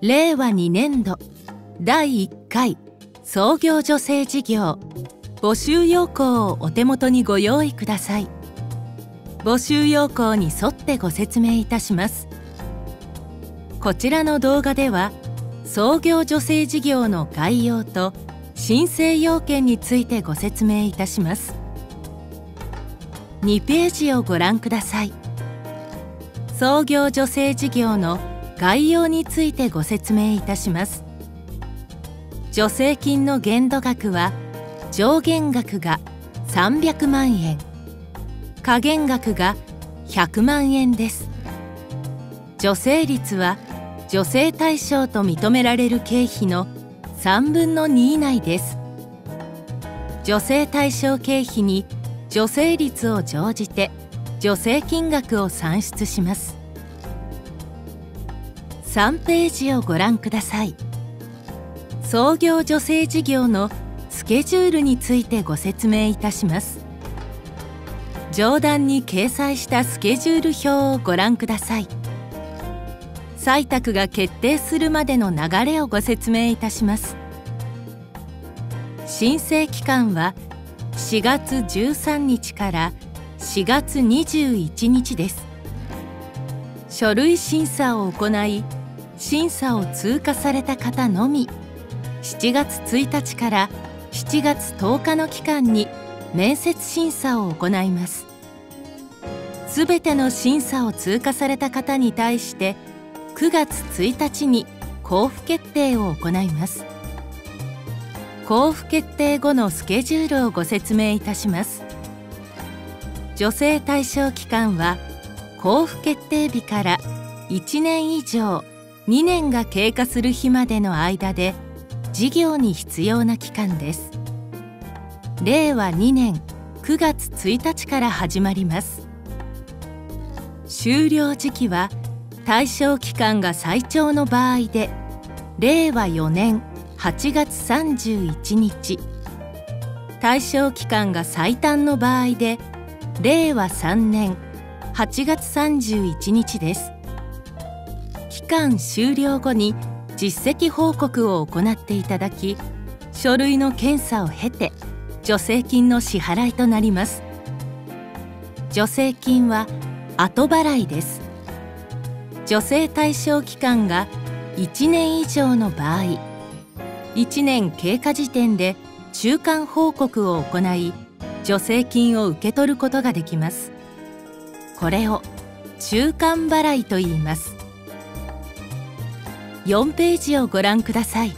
令和2年度第1回創業助成事業募集要項をお手元にご用意ください。募集要項に沿ってご説明いたします。こちらの動画では創業助成事業の概要と申請要件についてご説明いたします。2ページをご覧ください。創業助成事業の概要についてご説明いたします。助成金の限度額は上限額が300万円下限額が100万円です。助成率は助成対象と認められる経費の3分の2以内です。助成対象経費に助成率を乗じて助成金額を算出します。3ページをご覧ください。創業助成事業のスケジュールについてご説明いたします。上段に掲載したスケジュール表をご覧ください。採択が決定するまでの流れをご説明いたします。申請期間は4月13日から4月21日です。書類審査を行い審査を通過された方のみ7月1日から7月10日の期間に面接審査を行います。すべての審査を通過された方に対して9月1日に交付決定を行います。交付決定後のスケジュールをご説明いたします。助成対象期間は交付決定日から1年以上2年が経過する日までの間で事業に必要な期間です。令和2年9月1日から始まります。終了時期は対象期間が最長の場合で令和4年8月31日。対象期間が最短の場合で令和3年8月31日です。間終了後に実績報告を行っていただき書類の検査を経て助成金の支払いとなります。助成金は後払いです。助成対象期間が1年以上の場合1年経過時点で中間報告を行い助成金を受け取ることができます。これを中間払いと言います。4ページをご覧ください。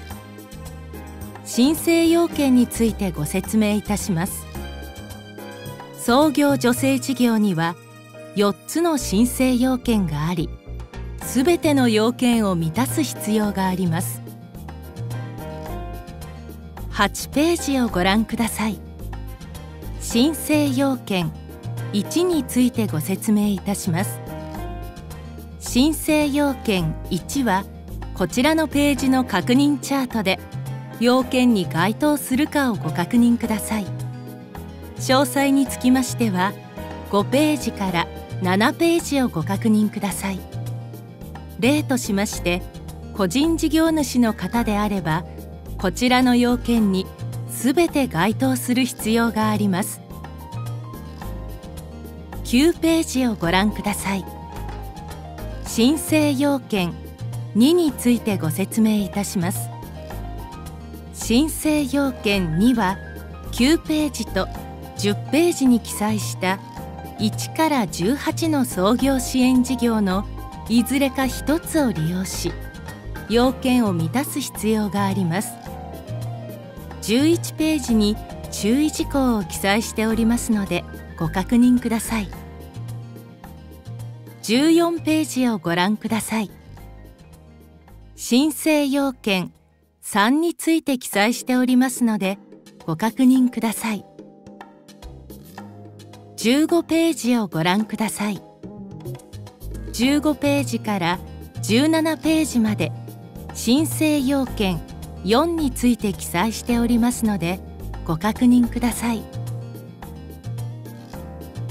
申請要件についてご説明いたします。創業助成事業には4つの申請要件がありすべての要件を満たす必要があります。8ページをご覧ください。申請要件1についてご説明いたします。申請要件1はこちらのページの確認チャートで要件に該当するかをご確認ください。詳細につきましては5ページから7ページをご確認ください。例としまして個人事業主の方であればこちらの要件にすべて該当する必要があります。9ページをご覧ください。申請要件2についてご説明いたします。申請要件2は9ページと10ページに記載した1から18の創業支援事業のいずれか1つを利用し要件を満たす必要があります。11ページに注意事項を記載しておりますのでご確認ください。14ページをご覧ください。申請要件3について記載しておりますのでご確認ください。15ページをご覧ください。15ページから17ページまで申請要件4について記載しておりますのでご確認ください。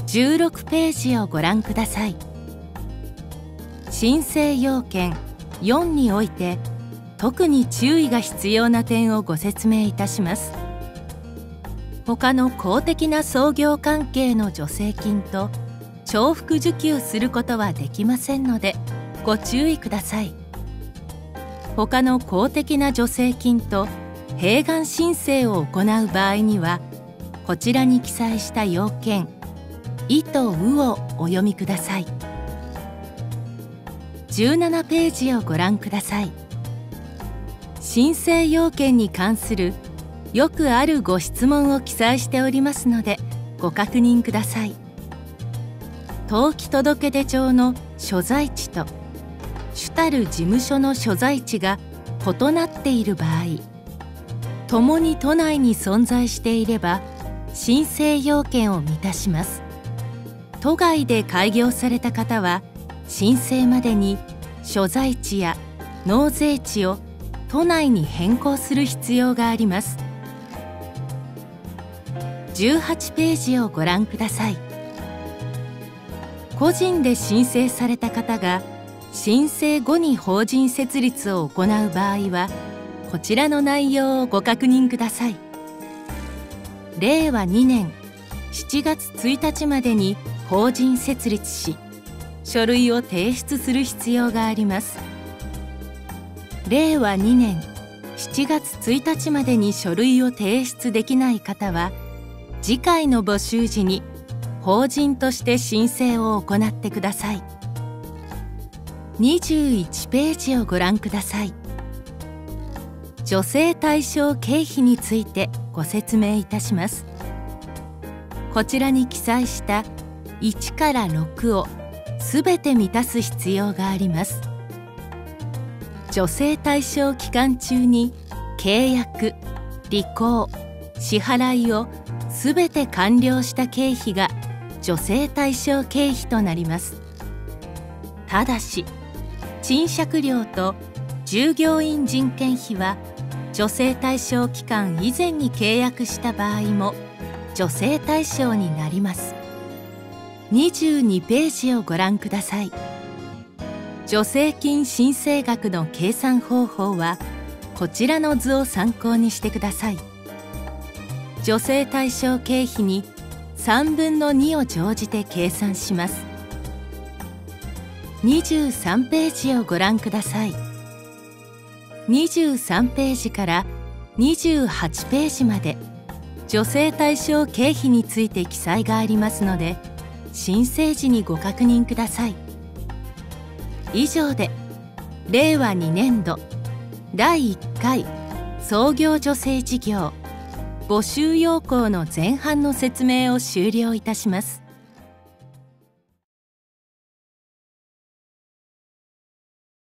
16ページをご覧ください。申請要件4において特に注意が必要な点をご説明いたします。他の公的な創業関係の助成金と重複受給することはできませんのでご注意ください。他の公的な助成金と併願申請を行う場合にはこちらに記載した要件「い」と「う」をお読みください。17ページをご覧ください。申請要件に関するよくあるご質問を記載しておりますのでご確認ください。登記届出帳の所在地と主たる事務所の所在地が異なっている場合共に都内に存在していれば申請要件を満たします。都外で開業された方は申請までに所在地や納税地を都内に変更する必要があります。18ページをご覧ください。個人で申請された方が申請後に法人設立を行う場合はこちらの内容をご確認ください。令和2年7月1日までに法人設立し書類を提出する必要があります。令和2年7月1日までに書類を提出できない方は次回の募集時に法人として申請を行ってください。21ページをご覧ください。女性対象経費についてご説明いたします。こちらに記載した1から6をすべて満たす必要があります。助成対象期間中に契約履行支払いをすべて完了した経費が助成対象経費となります。ただし賃借料と従業員人件費は助成対象期間以前に契約した場合も助成対象になります。22ページをご覧ください。助成金申請額の計算方法はこちらの図を参考にしてください。助成対象経費に3分の2を乗じて計算します。23ページをご覧ください。23ページから28ページまで女性対象経費について記載がありますので申請時にご確認ください。以上で令和2年度第1回創業助成事業募集要項の前半の説明を終了いたします。